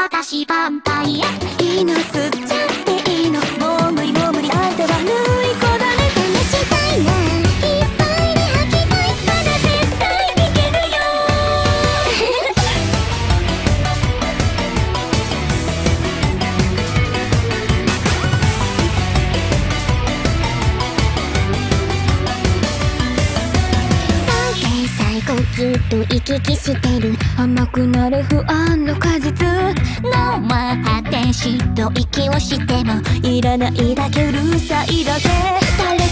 私ヴァンパイと行き来してる甘くなれ不安の果実ノーマン発展しと息をしてもいらないだけうるさいだけ